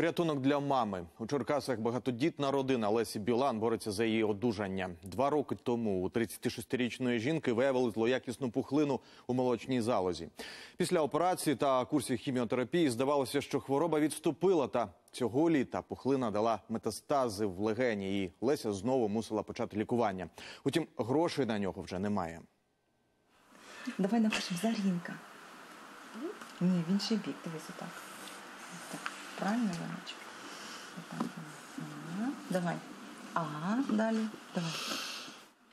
Порятунок для мами у Черкасах багатодітна родина Лесі Білан бореться за її одужання. Два роки тому у 36-річної жінки виявили злоякісну пухлину у молочній залозі. Після операції та курсів хіміотерапії здавалося, що хвороба відступила. Та цього літа пухлина дала метастази в легені, і Леся знову мусила почати лікування. Утім, грошей на нього вже немає. Давай напишемо Зарінка. Ні, в інший бік. Дивись отак. Так, правильно, Леночка? Давай. А, далі. Давай.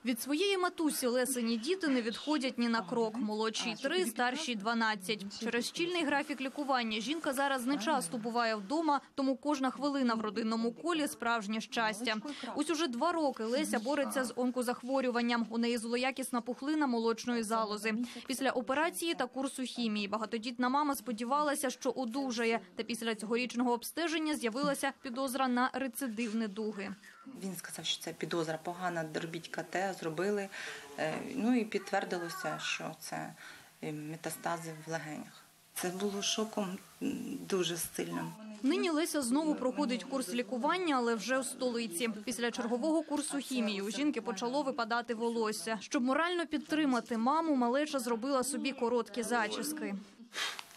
Від своєї матусі Лесені діти не відходять ні на крок. Молодшій – три, старшій – 12. Через щільний графік лікування жінка зараз не часто буває вдома, тому кожна хвилина в родинному колі – справжнє щастя. Ось уже два роки Леся бореться з онкозахворюванням. У неї злоякісна пухлина молочної залози. Після операції та курсу хімії багатодітна мама сподівалася, що одужає. Та після цьогорічного обстеження з'явилася підозра на рецидив недуги. Він сказав, що це підозра погана, робіть КТ, зробили. Е, Ну і підтвердилося, що це е, метастази в легенях. Це було шоком дуже сильним. Нині Леся знову проходить курс лікування, але вже в столиці. Після чергового курсу хімії у жінки почало випадати волосся. Щоб морально підтримати маму, малеча зробила собі короткі зачіски.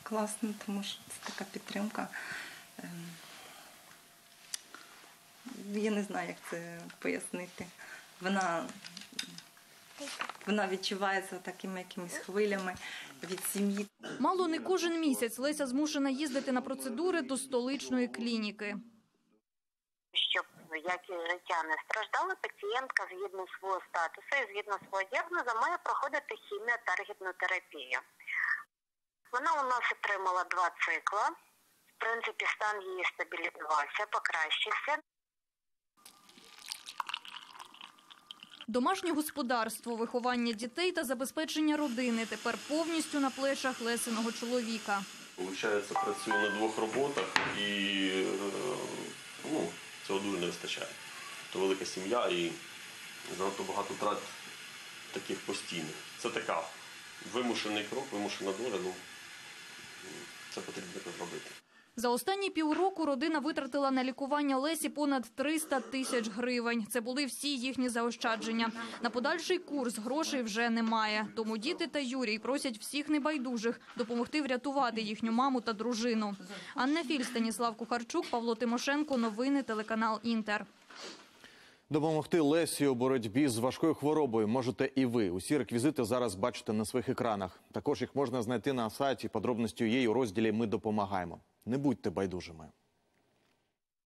Класно, тому що це така підтримка. Ем, Я не знаю, як це пояснити. Вона, вона відчувається такими якимись хвилями від сім'ї. Мало не кожен місяць Леся змушена їздити на процедури до столичної клініки. щоб якість життя не страждала, пацієнтка згідно свого статусу і згідно свого діагнозу має проходити хіміотаргетну терапію. Вона у нас отримала два цикла. В принципі, стан її стабілізувався, покращився. Домашнє господарство, виховання дітей та забезпечення родини тепер повністю на плечах Лесиного чоловіка. Получається, працюю на двох роботах і е, ну, цього дуже не вистачає. То велика сім'я і занадто багато трат таких постійних. Це така вимушений крок, вимушена доля. Ну, це потрібно. За останні півроку родина витратила на лікування Лесі понад 300 тисяч гривень. Це були всі їхні заощадження. На подальший курс грошей вже немає. Тому діти та Юрій просять всіх небайдужих допомогти врятувати їхню маму та дружину. Анна Філь, Станіслав Кухарчук, Павло Тимошенко. Новини телеканал Інтер. Допомогти Лесі у боротьбі з важкою хворобою можете і ви. Усі реквізити зараз бачите на своїх екранах. Також їх можна знайти на сайті. Подробності є у розділі Ми допомагаємо. Не будьте байдужими.